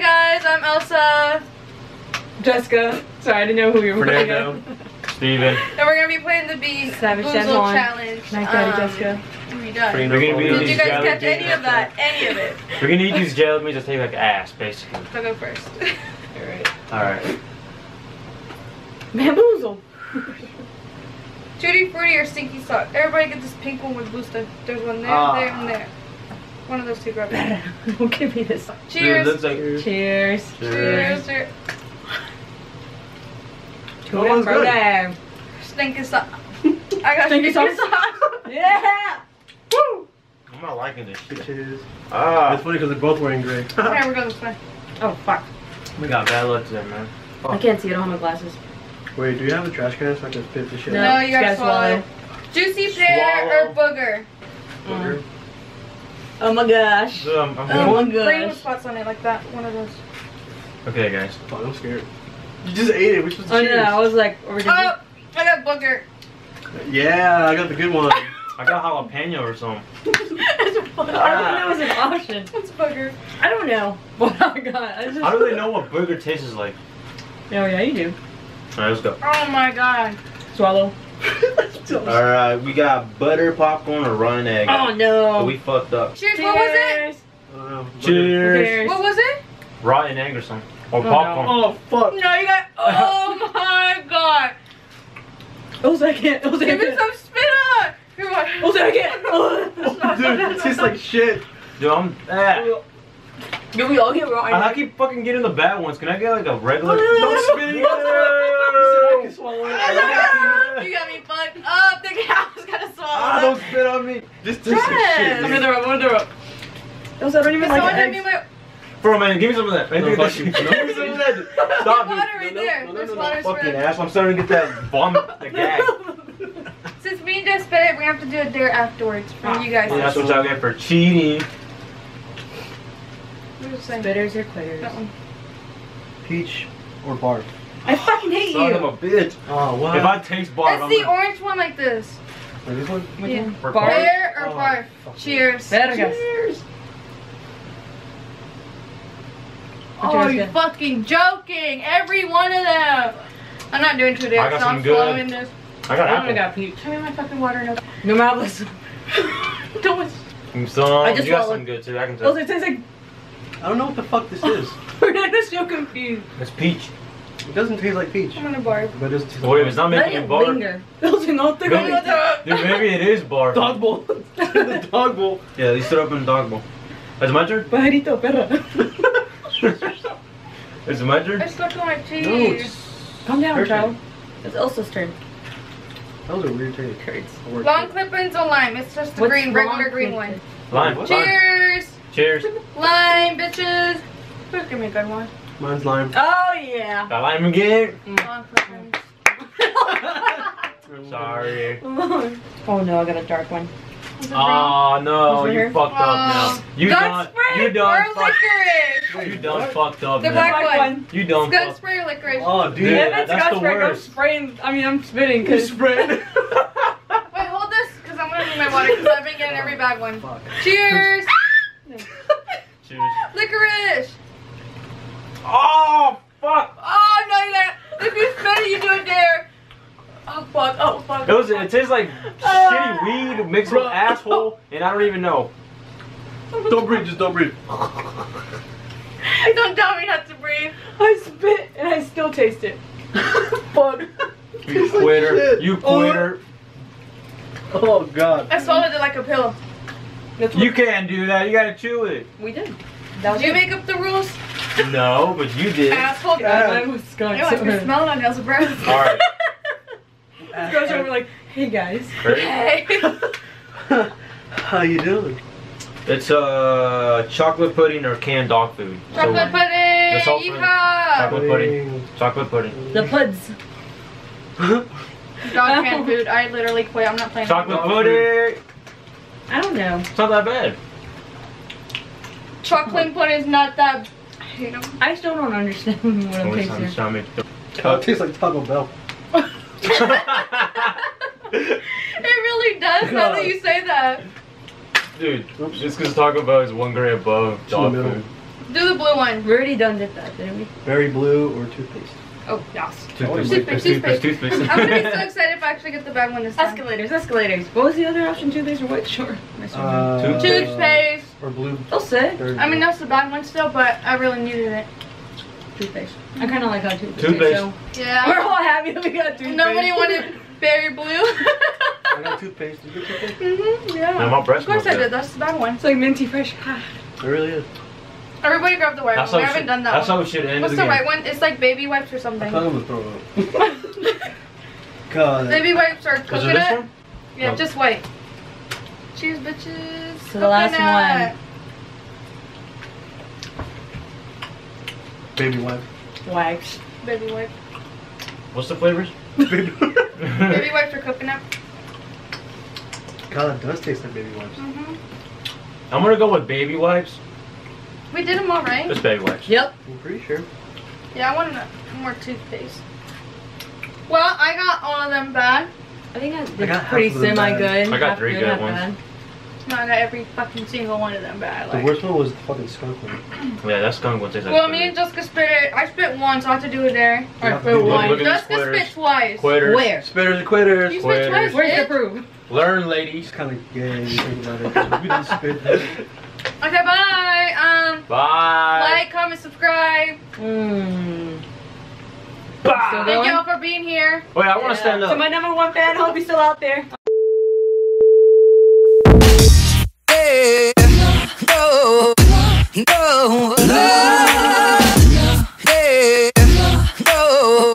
Hi guys, I'm Ilse. Jessica. Sorry, I didn't know who you were looking at. Fernando. Steven. And we're gonna be playing the Bee Savage Boozled Challenge. Night Daddy Um, Jessica. We done. We're gonna be Did you guys catch any of that? Any of it? We're gonna eat these jelly beans to take like ass, basically. I'll go first. Alright. Alright. Bamboozle. Tutti Frutti or Stinky Sock? Everybody get this pink one with blue stuff. There's one there, Ah. there, and there. One of those two grab it. Don't give me this. Cheers. Dude, it looks like Cheers. Cheers. Cheers. Cheers. To That it, one's good. brother. Stinky Sock. I got Stinky Stinky Sock. Sock. Yeah. Woo. I'm not liking this shit. Bitches. Ah, It's funny because they're both wearing gray. Okay, we're going this way. Oh fuck. we got bad luck today, man. I can't see. I don't have my glasses. Wait, do you have a trash can so I can spit this shit No. No, out? you gotta Just gotta swallow. Juicy pear or booger? Booger? Oh my gosh. So, um, I'm Oh going- my Green with gosh. spots on it, like that. One of those. Okay, guys. Fuck, I'm scared. You just ate it. Which was Oh cheers? no, I was like, are we gonna Oh, I got booger. Yeah, I got the good one. I got jalapeno or something. I don't think that was an option. What's booger? I don't know what I got. I just. I don't really know what burger tastes like. Oh yeah, you do. Alright, let's go. Oh my god. Swallow. Alright, we got butter popcorn or rotten egg. Oh no. So we fucked up. Cheers, what was it? Cheers. I don't know. Cheers. Cheers. What was it? Rotten egg or something. Or Oh, no. popcorn. Oh fuck. No, you got. Oh my god. Oh second. Oh Give me second. some spit on. Come on. Oh second. Dude, it tastes like shit. Dude, I'm. Ah. Did we all get wrong? I keep fucking getting the bad ones. Can I get like a regular? Don't spit it. I can swallow it. You got me fucked up. The cow was gonna swallow. Ah, don't spit on me. This tastes like shit. I'm dude. gonna throw up. I'm gonna throw up. Those I don't even like Someone hand eggs. me my. For a give me some of that. No, Give me fuck you. No. Give me some of that. Stop There's water it. right no, there. no, no, There's no, no. water Fucking ass. I'm starting to get that vomit, the gag. Since me and Jeff spit it, we have to do a dare afterwards from you guys. Yeah, that's what I get for cheating. What was it? Bitters or quitters? That one. Peach or barf? I fucking hate Son of you. a bitch. Oh, what? If I taste barf, It's I'm the gonna... orange one like this. Wait, this one? Which Yeah. one? For Bar. Pear or Oh, barf? fuck. Cheers. Vergas. Cheers. Oh, yours you get? fucking joking. Every one of them. I'm not doing two I dares, got so I'm some good. swallowing this. I got I only apple. got peach. Show me my fucking water nose. No malice. Don't. Some, I just you got some good too. I can Also, tell. it tastes like I don't know what the fuck this is. we're so confused. It's peach. It doesn't taste like peach. I'm gonna barf. But it does taste Wait, it's not making it it barf. linger. Those not the Maybe, dude, maybe it is barf. Dog bowl. the dog bowl. Yeah, they stood up in dog bowl. Is it my turn? Pajarito, perra. Is it my turn? I stuck on my No, teeth. it's... Calm down, Perfect. child. It's Ilse's turn. That was a weird taste. Curds. I Long it. clippings or lime? It's just the What's green, regular green clippings? one. Lime. What? Cheers. Cheers. Lime, bitches. Please give me a good one. Mine's lime. Oh yeah. Got lime again. Mm. Long. Sorry. oh no, I got a dark one. Is it wrong? Oh no, Who's you here? fucked up now. You Skunk done. spray You done. or Fuck, licorice? you done What? fucked up The now. black Black one. one. You done Skunk fucked. spray or licorice? Oh, dude. Yeah, Yeah, that's, that's Scotch the Brite. I'm worst. spraying. I mean, I'm spitting. You Cause spread. Wait, hold this, because I'm gonna need my water, because I've been getting every bad one. Fuck. Cheers! Cheers. Licorice! Oh fuck. Oh, no, you gotta, if you spit it, you do a dare. Oh, fuck, oh, fuck. It was. It tastes like uh, shitty weed mixed with asshole, and I don't even know. don't breathe. Just don't breathe. Don't tell me not to breathe. I spit and I still taste it. Fuck. You Tastes like quitter. You oh. quitter. Oh god. I swallowed it like a pill. You can't do that. You gotta chew it. we did. That was Did you it. make up the rules? No, but you did. All Asshole. God, mine was skunk. Ew, I can smell it on Ilse breath. right. This goes over like, hey guys. Ready? Hey. How you doing? It's uh chocolate pudding or canned dog food. So, Chocolate pudding! That's all! Chocolate pudding. Chocolate pudding. The puds. Dog can food. I literally quit. I'm not playing. Chocolate Dog pudding. I don't know. It's not that bad. Chocolate pudding is not that. I hate 'em. I still don't understand what I'm Always tasting. I'm trying to Oh, it tastes like Taco Bell. It really does now that you say that. Dude, just because Taco Bell is one grade above in dog food. Do the blue one. We already done did that, didn't we? Berry blue or toothpaste? Oh, yes. Toothpaste. Toothpaste, Toothpaste. toothpaste. Toothpaste. I'm gonna be so excited if I actually get the bad one this time. Escalators, escalators. What was the other option? Toothpaste or white? Sure. Uh, Toothpaste. Or blue. They'll say. berry I mean, that's the bad one still, but I really needed it. Toothpaste. I kind of like how toothpaste. Toothpaste. So. We're all happy that we got toothpaste. Nobody wanted berry blue. I got toothpaste. Did you get toothpaste? hmm yeah. Now my breast Of course I good. did. That's the bad one. It's like minty fresh. It really is. Everybody grab the white That's one. We we haven't should. done that That's one. how we should end What's the the game. white one? It's like baby wipes or I something. thought I'm gonna throw up. God. baby wipes or Was it this coconut. one? Yeah, No. just white. Cheers, bitches. So the last one. Baby wipe. Wags. Baby wipe. What's the flavors? baby. Baby wipes or coconut. God, it does taste like baby wipes. hmm I'm gonna go with baby wipes. We did them all right. Just baby wipes. Yep. I'm pretty sure. Yeah, I want more toothpaste. Well, I got all of them bad. I think I did I got pretty of semi good. I got half three good, good ones. bad. No, I got every fucking single one of them bad. The Like. The worst one was the fucking skunk one. Yeah, that's gonna go taste like. Well, me and Jessica spit it. I spit once, so I have to do it there. You Or have to do Look, one. look Jessica spit twice. Quitters. Where? Spitters and quitters. You spit twice, Quitters. Where's the proof? Learn, ladies. It's kind of gay you think about it. 'cause We didn't spit. Okay, bye. Um, Bye. like, comment, subscribe. Mmm. Bye. Thank y'all for being here. Wait, I want to stand To So my number one fan, I hope he's still out there. No, yeah, no,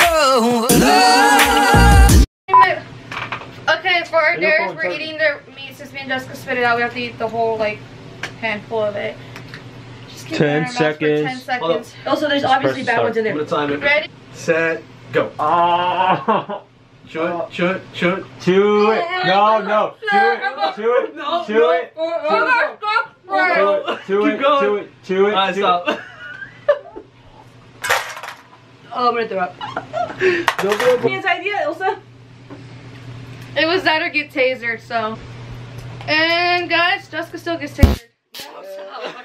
no, Okay, for our Your dares, we're eating the meat. Since me and Jessica spit it out, we have to eat the whole like handful of it. Just keep 10 our mouths for Ten seconds. Hold up. seconds. Also, there's Just obviously press bad ones in I'm there. gonna time it. Ready? Set. Go. Oh. Chew it. Chew it. Chew it. Chew it. No, no. Chew it. Chew it. No, Chew it. Oh, stop. Chew it. Chew it. Chew it. Chew it. Alright, stop. Oh, I'm gonna throw up. Don't idea, Ilse. It was that or get tasered, so. And guys, Jessica still gets tasered.